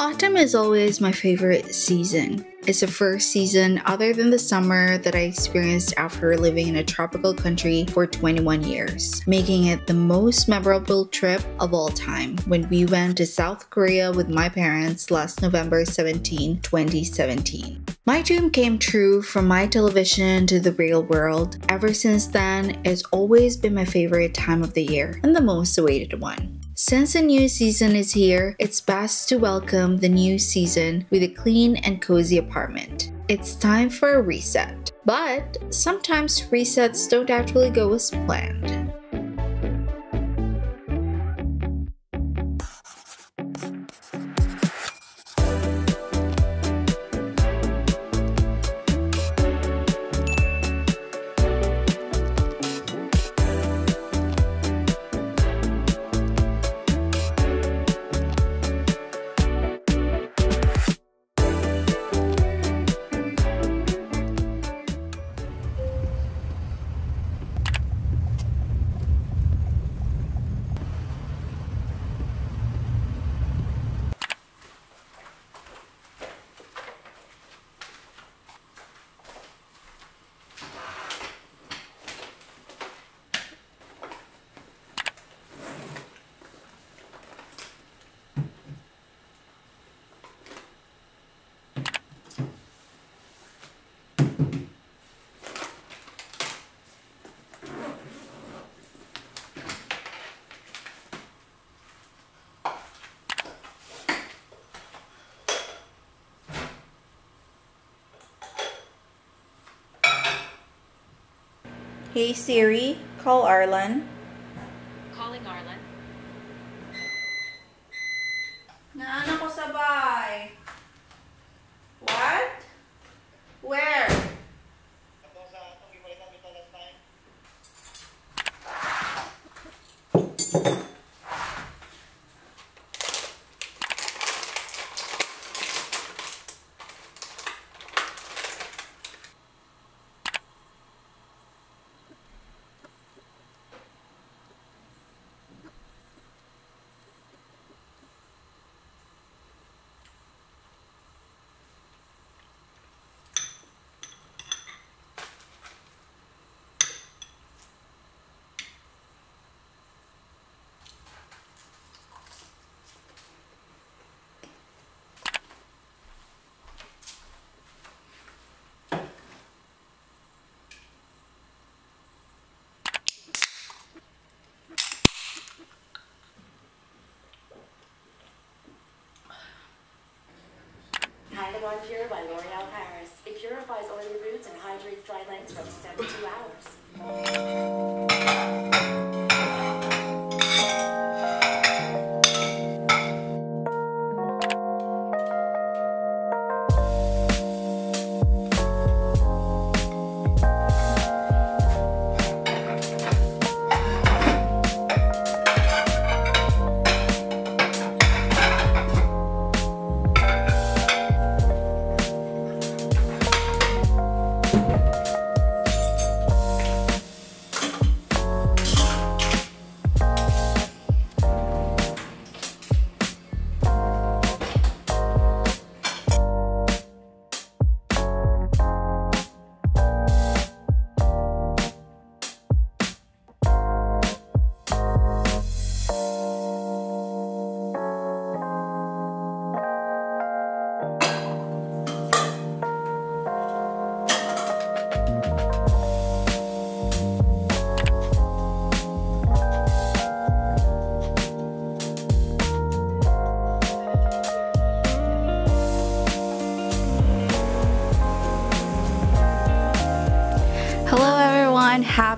Autumn is always my favorite season. It's the first season other than the summer that I experienced after living in a tropical country for 21 years, making it the most memorable trip of all time when we went to South Korea with my parents last November 17, 2017. My dream came true from my television to the real world. Ever since then, it's always been my favorite time of the year and the most awaited one. Since a new season is here, it's best to welcome the new season with a clean and cozy apartment. It's time for a reset. But sometimes resets don't actually go as planned. Hey Siri, call Arlan. Calling Arlan. Naano ko sabay? What? Where? Pure by L'Oreal Paris. It purifies oily roots and hydrates dry legs for up to 72 hours.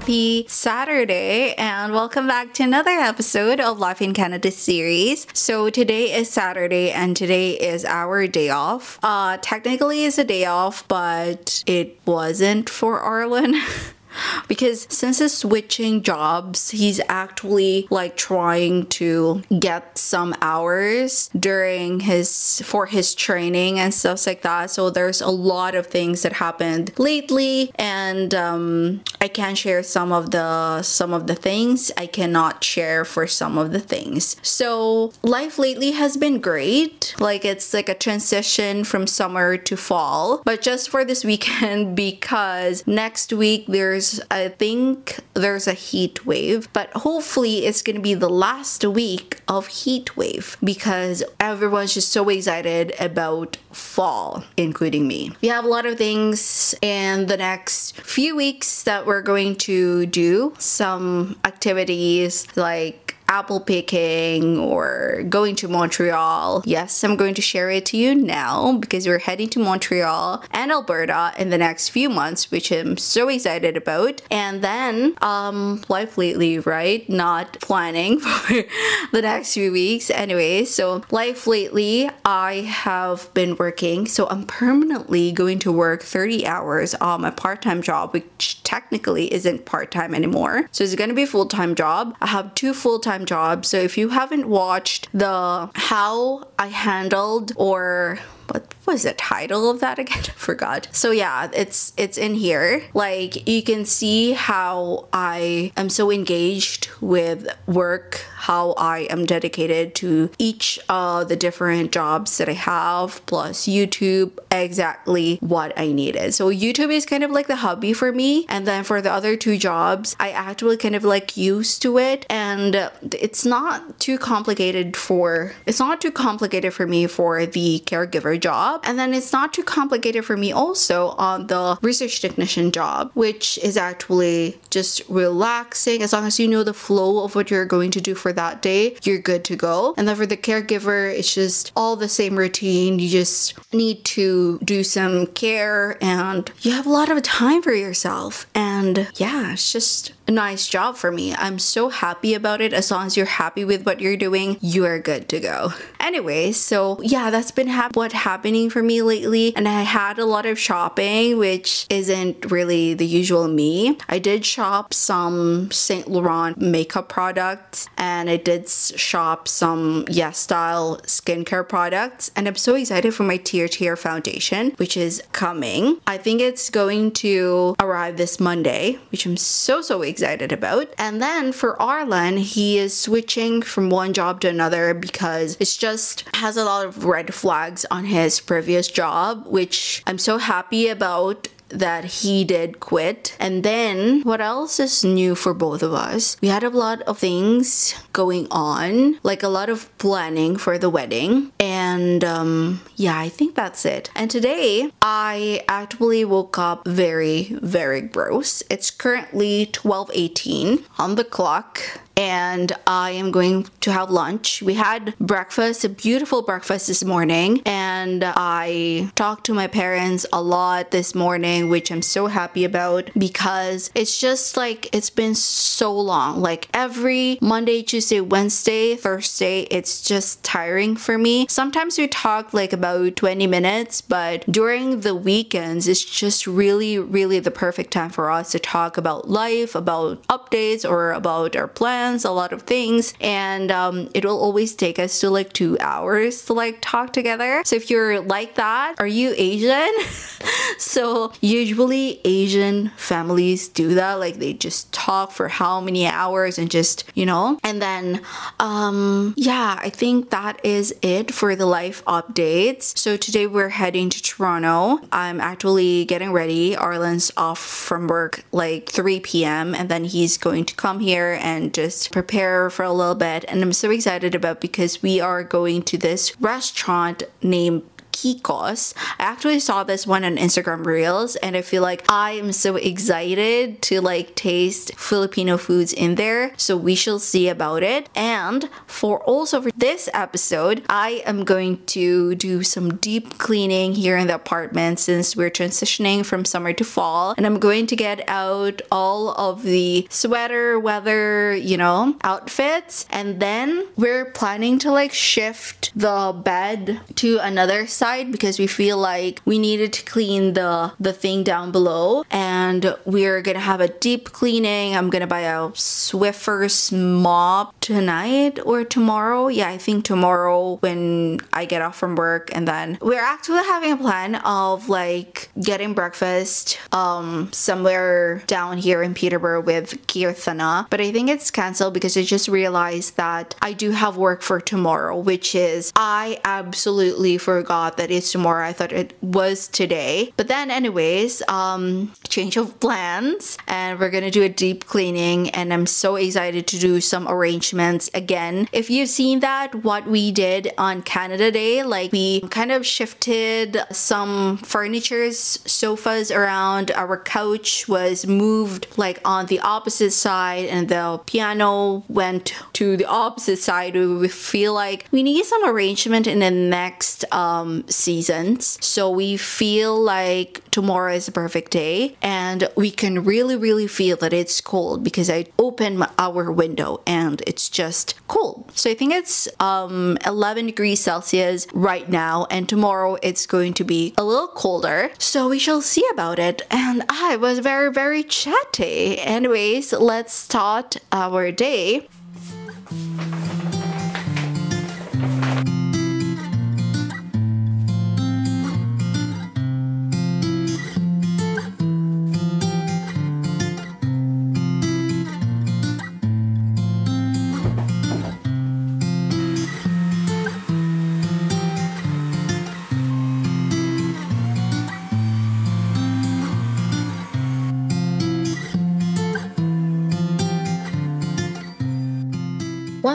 Happy Saturday, and welcome back to another episode of Life in Canada series. So, today is Saturday, and today is our day off. Uh, technically, it's a day off, but it wasn't for Arlan. because since he's switching jobs, he's actually like trying to get some hours during his for his training and stuff like that. So there's a lot of things that happened lately, and um, I can share some of the some of the things. I cannot share for some of the things. So life lately has been great. Like it's like a transition from summer to fall, but just for this weekend because next week there's I think there's a heat wave, but hopefully it's gonna be the last week of heat wave because everyone's just so excited about fall, including me. We have a lot of things in the next few weeks that we're going to do. Some activities like apple picking or going to Montreal. Yes, I'm going to share it to you now because we're heading to Montreal and Alberta in the next few months, which I'm so excited about. And then, um, life lately, right? Not planning for the next few weeks. Anyway, so life lately, I have been working. So I'm permanently going to work 30 hours on my part-time job, which technically isn't part-time anymore. So it's going to be a full-time job. I have two full-time full-time job. So if you haven't watched the how I handled or what was the title of that again? I forgot. So yeah, it's it's in here. Like you can see how I am so engaged with work, how I am dedicated to each of the different jobs that I have, plus YouTube, exactly what I needed. So YouTube is kind of like the hobby for me. And then for the other two jobs, I actually kind of like used to it and it's not too complicated for it's not too complicated for me for the caregiver job. And then it's not too complicated for me also on the research technician job, which is actually just relaxing. As long as you know the flow of what you're going to do for that day, you're good to go. And then for the caregiver, it's just all the same routine. You just need to do some care and you have a lot of time for yourself. And yeah, it's just a nice job for me. I'm so happy about it. As long as you're happy with what you're doing, you are good to go. Anyway, so yeah, that's been ha- what happening for me lately. And I had a lot of shopping, which isn't really the usual me. I did shop some Saint Laurent makeup products and I did shop some YesStyle skincare products. And I'm so excited for my TIRTIR foundation, which is coming. I think it's going to arrive this Monday, which I'm so, so excited about. And then for Arlan, he is switching from one job to another because it's just has a lot of red flags on his previous job, which I'm so happy about that he did quit. And then what else is new for both of us? We had a lot of things going on, like a lot of planning for the wedding. And um, yeah, I think that's it. And today I actually woke up very, very gross. It's currently 12:18 on the clock and I am going to have lunch. We had breakfast, a beautiful breakfast this morning, and I talked to my parents a lot this morning, which I'm so happy about because it's just like it's been so long. Like every Monday, Tuesday, Wednesday, Thursday, it's just tiring for me. Sometimes we talk like about 20 minutes, but during the weekends, it's just really, really the perfect time for us to talk about life, about updates, or about our plans a lot of things, and um, it will always take us to like two hours to like talk together. So if you're like that, are you Asian? so usually Asian families do that, like they just talk for how many hours and just, you know, and then um, yeah, I think that is it for the life updates. So today we're heading to Toronto. I'm actually getting ready. Arlan's off from work like 3 p.m. and then he's going to come here and just just prepare for a little bit. And I'm so excited about because we are going to this restaurant named Kikos. I actually saw this one on Instagram Reels and I feel like I am so excited to like taste Filipino foods in there. So we shall see about it. And for also for this episode, I am going to do some deep cleaning here in the apartment since we're transitioning from summer to fall. And I'm going to get out all of the sweater weather, you know, outfits. And then we're planning to like shift the bed to another side side because we feel like we needed to clean the the thing down below and we're gonna have a deep cleaning. I'm gonna buy a Swiffer's mop tonight or tomorrow. Yeah, I think tomorrow when I get off from work and then we're actually having a plan of like getting breakfast um somewhere down here in Peterborough with Kirthana. But I think it's canceled because I just realized that I do have work for tomorrow, which is I absolutely forgot that it's tomorrow. I thought it was today. But then anyways, um change of plans and we're gonna do a deep cleaning and I'm so excited to do some arrangements again. If you've seen that, what we did on Canada Day, like we kind of shifted some furnitures, sofas around. Our couch was moved like on the opposite side and the piano went to the opposite side. We feel like we need some arrangement in the next um, seasons. So we feel like tomorrow is a perfect day and we can really, really feel that it's cold because I opened our window and it's just cold. So I think it's um, 11 degrees Celsius right now and tomorrow it's going to be a little colder. So we shall see about it. And I was very, very chatty. Anyways, let's start our day.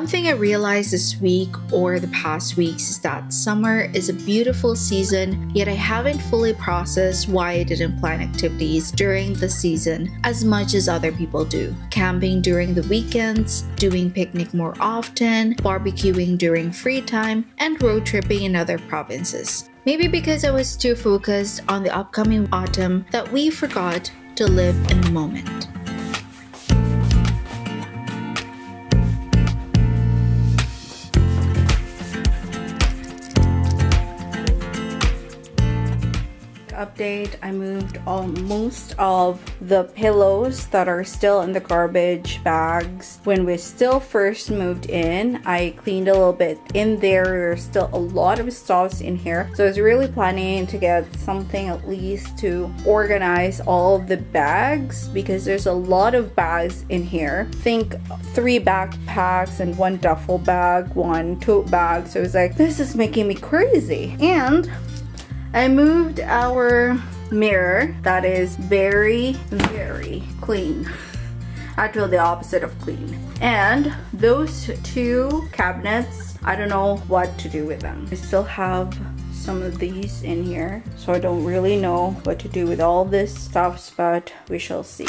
One thing I realized this week or the past weeks is that summer is a beautiful season, yet I haven't fully processed why I didn't plan activities during the season as much as other people do. Camping during the weekends, doing picnic more often, barbecuing during free time, and road tripping in other provinces. Maybe because I was too focused on the upcoming autumn that we forgot to live in the moment. Update, I moved all most of the pillows that are still in the garbage bags. When we still first moved in, I cleaned a little bit in there. There's still a lot of stuffs in here. So I was really planning to get something at least to organize all the bags because there's a lot of bags in here. Think three backpacks and one duffel bag, one tote bag. So it was like, this is making me crazy. And I moved our mirror that is very, very clean. Actually the opposite of clean. And those two cabinets, I don't know what to do with them. I still have some of these in here. So I don't really know what to do with all this stuff, but we shall see.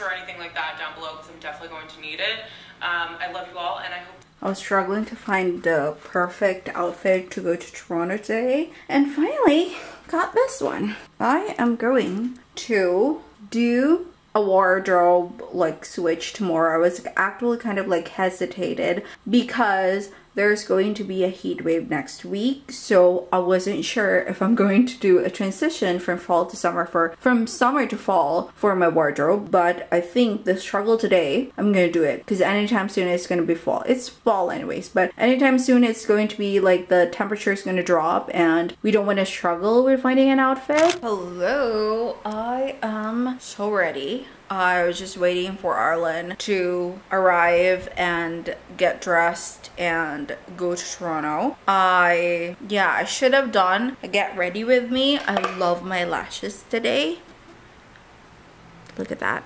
or anything like that down below because I'm definitely going to need it. Um, I love you all and I hope I was struggling to find the perfect outfit to go to Toronto today and finally got this one. I am going to do a wardrobe like switch tomorrow. I was actually kind of like hesitated because there's going to be a heat wave next week so I wasn't sure if I'm going to do a transition from fall to summer for from summer to fall for my wardrobe but I think the struggle today I'm gonna do it because anytime soon it's gonna be fall. It's fall anyways but anytime soon it's going to be like the temperature is gonna drop and we don't want to struggle with finding an outfit. Hello I am so ready I was just waiting for Arlan to arrive and get dressed and go to Toronto. I, yeah, I should have done a get ready with me. I love my lashes today. Look at that.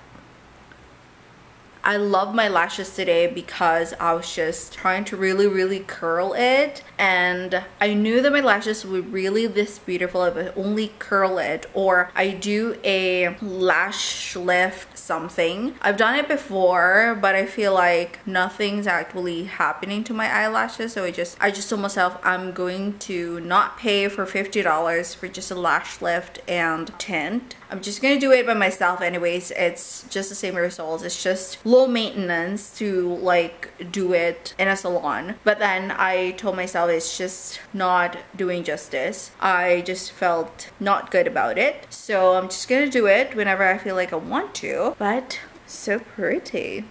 I love my lashes today because I was just trying to really, really curl it. And I knew that my lashes would really this beautiful if I only curl it or I do a lash lift something. I've done it before, but I feel like nothing's actually happening to my eyelashes. So I just, I just told myself I'm going to not pay for $50 for just a lash lift and tint. I'm just gonna do it by myself anyways. It's just the same results. It's just low maintenance to like do it in a salon. But then I told myself it's just not doing justice. I just felt not good about it. So I'm just gonna do it whenever I feel like I want to. But so pretty.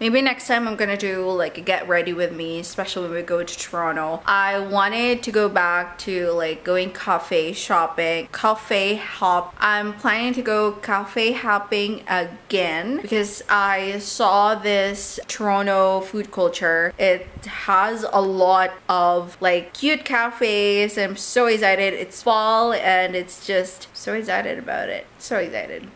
Maybe next time I'm gonna do like a get ready with me, especially when we go to Toronto. I wanted to go back to like going cafe shopping, cafe hop. I'm planning to go cafe hopping again because I saw this Toronto food culture. It has a lot of like cute cafes. I'm so excited. It's fall and it's just so excited about it. So excited.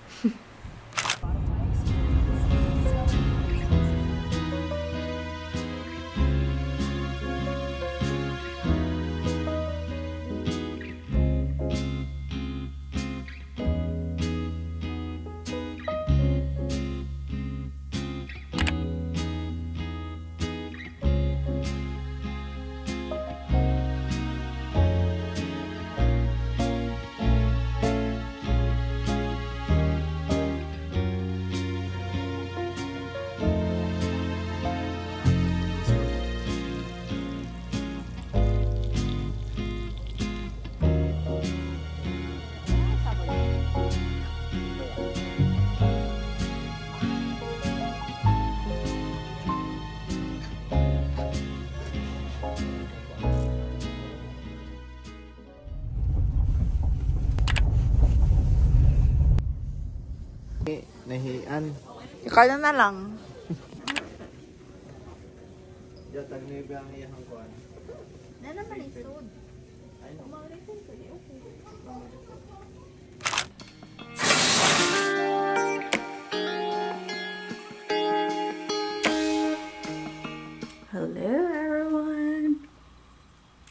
Nahian. Na lang. Hello everyone.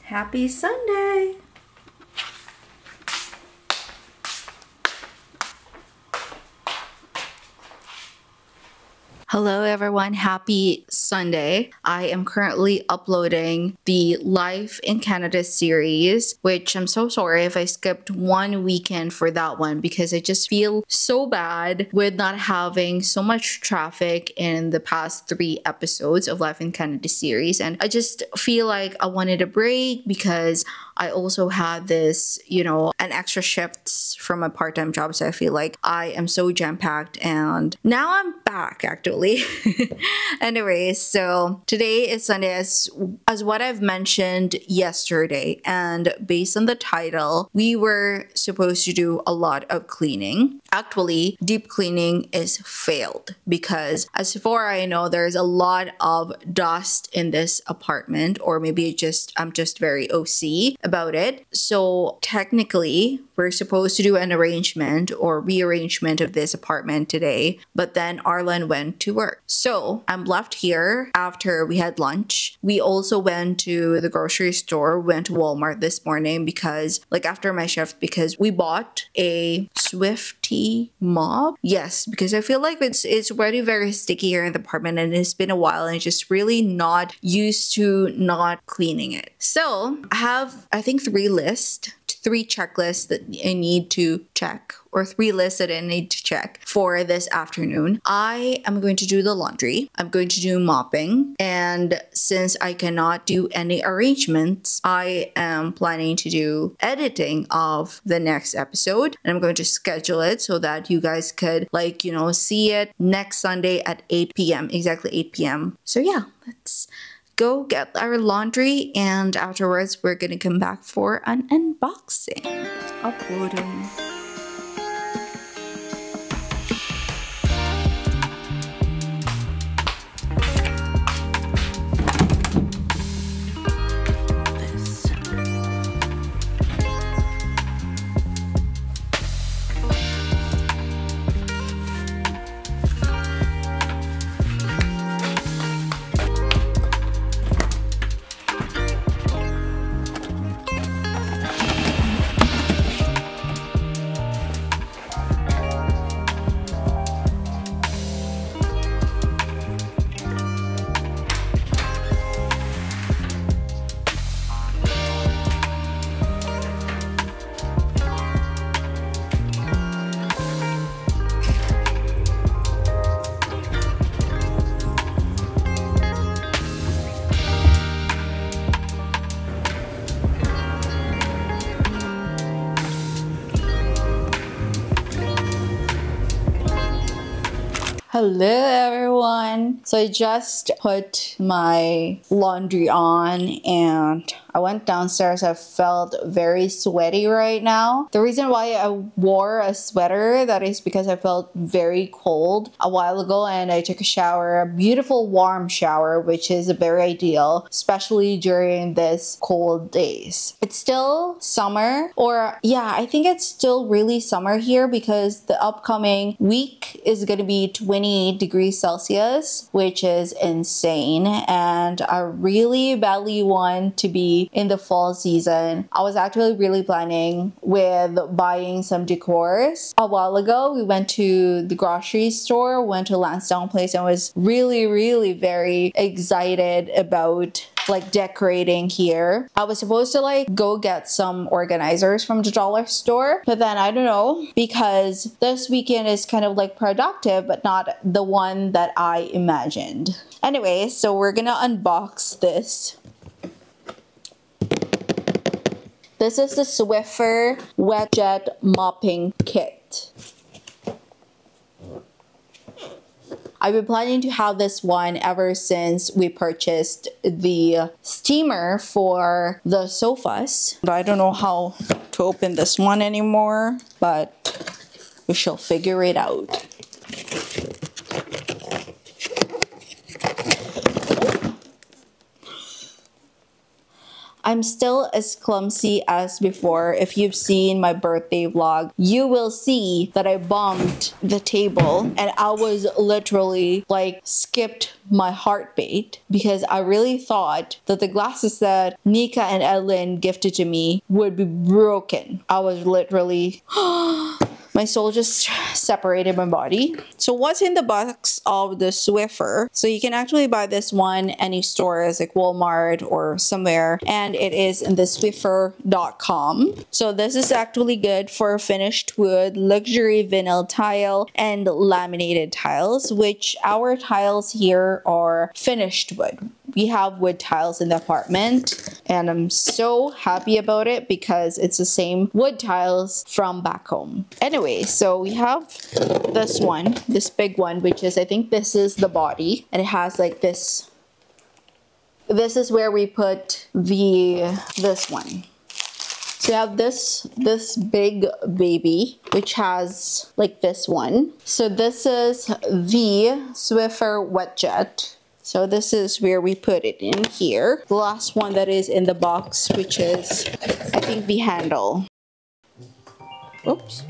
Happy Sunday. Hello, everyone. Happy Sunday. I am currently uploading the Life in Canada series, which I'm so sorry if I skipped one weekend for that one because I just feel so bad with not having so much traffic in the past three episodes of Life in Canada series. And I just feel like I wanted a break because I also had this, you know, an extra shifts from my part-time job. So I feel like I am so jam-packed and now I'm back actually. Anyways, so today is Sunday as, as what I've mentioned yesterday. And based on the title, we were supposed to do a lot of cleaning. Actually, deep cleaning is failed because as far I know, there's a lot of dust in this apartment or maybe just I'm just very OC about it. So technically, we're supposed to do an arrangement or rearrangement of this apartment today, but then Arlan went to work. So I'm left here after we had lunch. We also went to the grocery store, went to Walmart this morning because, like, after my shift, because we bought a Swifty mop. Yes, because I feel like it's it's already very sticky here in the apartment and it's been a while and just really not used to not cleaning it. So I have I think three lists three checklists that I need to check or three lists that I need to check for this afternoon. I am going to do the laundry. I'm going to do mopping. And since I cannot do any arrangements, I am planning to do editing of the next episode. And I'm going to schedule it so that you guys could like, you know, see it next Sunday at 8 p.m. Exactly 8 p.m. So yeah, let's go get our laundry and afterwards we're gonna come back for an unboxing. Uploading. Hello everyone. So I just put my laundry on and I went downstairs. I felt very sweaty right now. The reason why I wore a sweater that is because I felt very cold a while ago and I took a shower, a beautiful warm shower, which is very ideal, especially during this cold days. It's still summer or yeah, I think it's still really summer here because the upcoming week is going to be 20 degrees Celsius, which is insane. And I really badly want to be in the fall season. I was actually really planning with buying some decors. A while ago, we went to the grocery store, went to Lansdowne Place, and was really, really very excited about like decorating here. I was supposed to like go get some organizers from the dollar store, but then I don't know because this weekend is kind of like productive, but not the one that I imagined. Anyway, so we're gonna unbox this This is the Swiffer Wet Jet Mopping Kit. I've been planning to have this one ever since we purchased the steamer for the sofas. But I don't know how to open this one anymore, but we shall figure it out. I'm still as clumsy as before. If you've seen my birthday vlog, you will see that I bumped the table and I was literally like skipped my heartbeat because I really thought that the glasses that Nika and Ellen gifted to me would be broken. I was literally my soul just separated my body. So what's in the box of the Swiffer? So you can actually buy this one any stores like Walmart or somewhere and it is in the swiffer.com. So this is actually good for finished wood, luxury vinyl tile and laminated tiles which our tiles here are finished wood we have wood tiles in the apartment and I'm so happy about it because it's the same wood tiles from back home. Anyway, so we have this one, this big one, which is, I think this is the body and it has like this, this is where we put the, this one. So you have this, this big baby, which has like this one. So this is the Swiffer Wet Jet so this is where we put it in here. The last one that is in the box, which is, I think, the handle. Oops.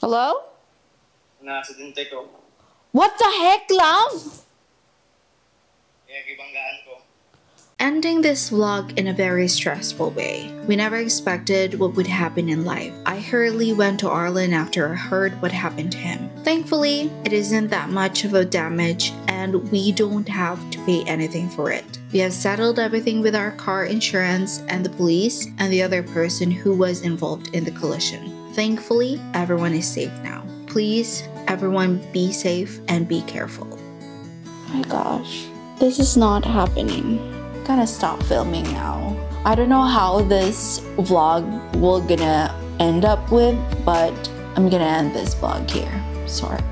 Hello? What the heck, love? Ending this vlog in a very stressful way. We never expected what would happen in life. I hurriedly went to Arlan after I heard what happened to him. Thankfully, it isn't that much of a damage and we don't have to pay anything for it. We have settled everything with our car insurance and the police and the other person who was involved in the collision. Thankfully, everyone is safe now. Please, everyone be safe and be careful. my gosh, this is not happening gonna stop filming now. I don't know how this vlog will gonna end up with, but I'm gonna end this vlog here. Sorry.